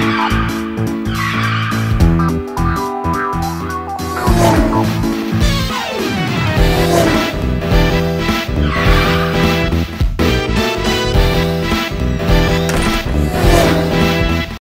Bye.